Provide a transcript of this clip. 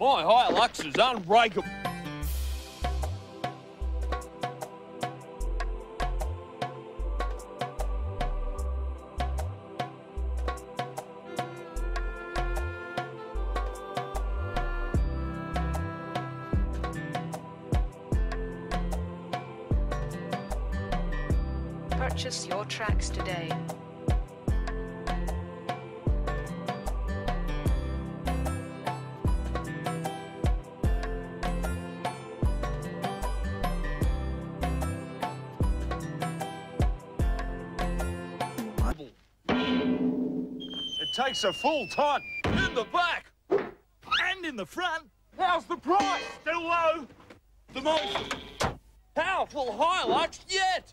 My Hilux is unbreakable. Purchase your tracks today. It takes a full ton. In the back. And in the front. How's the price? Still low. The most powerful Hilux yet.